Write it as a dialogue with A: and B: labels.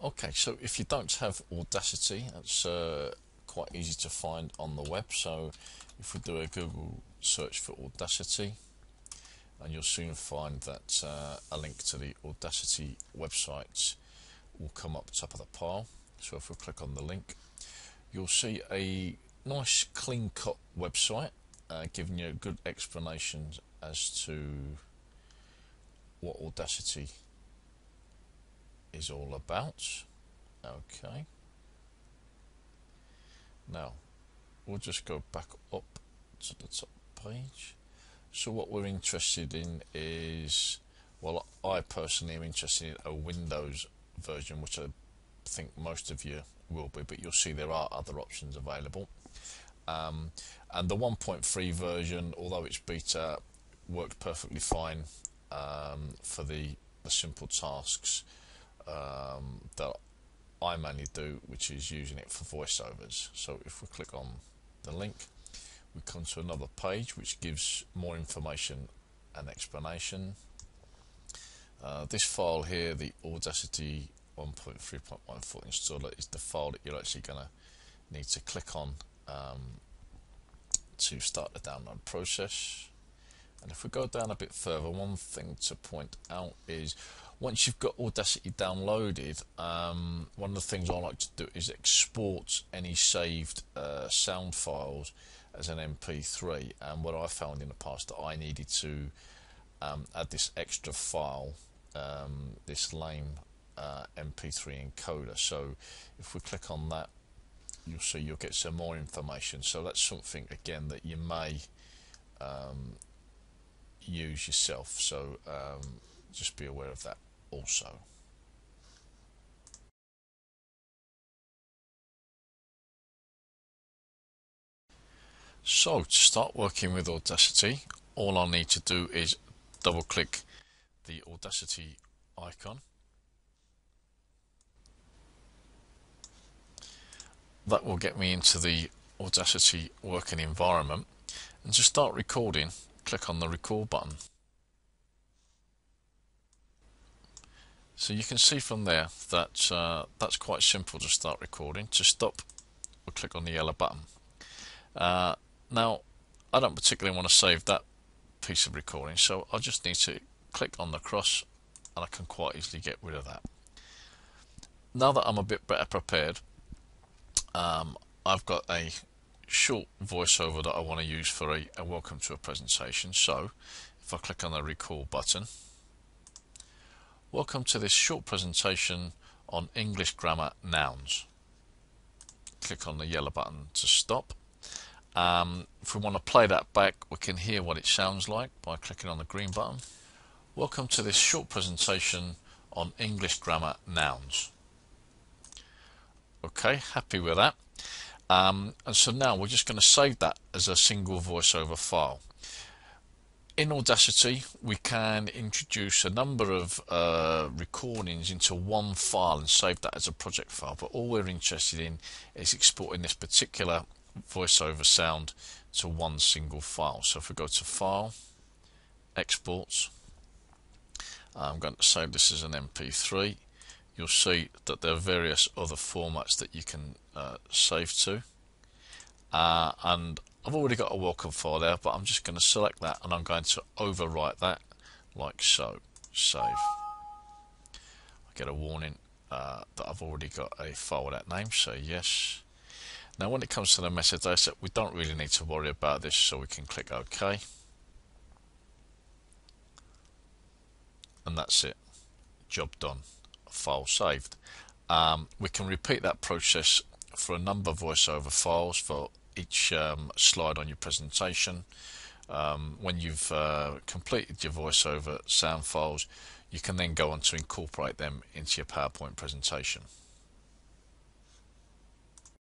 A: Okay, so if you don't have Audacity, it's uh, quite easy to find on the web. So if we do a Google search for Audacity, and you'll soon find that uh, a link to the Audacity website will come up top of the pile. So if we click on the link, you'll see a nice clean cut website uh, giving you a good explanation as to what Audacity is all about. Okay. Now, we'll just go back up to the top page. So what we're interested in is, well, I personally am interested in a Windows version, which I think most of you will be, but you'll see there are other options available. Um, and the 1.3 version, although it's beta, worked perfectly fine um, for the, the simple tasks um, that I mainly do, which is using it for voiceovers. So if we click on the link, we come to another page which gives more information and explanation. Uh, this file here, the Audacity 1.3.14 installer, is the file that you're actually going to need to click on um, to start the download process. And if we go down a bit further, one thing to point out is once you've got Audacity downloaded, um, one of the things I like to do is export any saved uh, sound files as an MP3. And what I found in the past that I needed to um, add this extra file, um, this LAME uh, MP3 encoder. So if we click on that, you'll see you'll get some more information. So that's something again that you may um, use yourself. So um, just be aware of that also. So to start working with Audacity, all I need to do is double click the Audacity icon. That will get me into the Audacity working environment and to start recording click on the record button. So you can see from there that uh, that's quite simple to start recording. To stop, we'll click on the yellow button. Uh, now, I don't particularly want to save that piece of recording, so I just need to click on the cross and I can quite easily get rid of that. Now that I'm a bit better prepared, um, I've got a short voiceover that I want to use for a, a welcome to a presentation. So if I click on the recall button, Welcome to this short presentation on English grammar nouns. Click on the yellow button to stop. Um, if we want to play that back, we can hear what it sounds like by clicking on the green button. Welcome to this short presentation on English grammar nouns. Okay, happy with that. Um, and so now we're just going to save that as a single voiceover file in Audacity, we can introduce a number of uh, recordings into one file and save that as a project file. But all we're interested in is exporting this particular voiceover sound to one single file. So if we go to File, Exports, I'm going to save this as an MP3. You'll see that there are various other formats that you can uh, save to. Uh, and I've already got a welcome file there, but I'm just going to select that and I'm going to overwrite that like so. Save. I get a warning uh, that I've already got a file with that name, so yes. Now when it comes to the metadata, we don't really need to worry about this, so we can click OK. And that's it. Job done. File saved. Um, we can repeat that process for a number of voiceover files for each um, slide on your presentation. Um, when you've uh, completed your voiceover sound files, you can then go on to incorporate them into your PowerPoint presentation.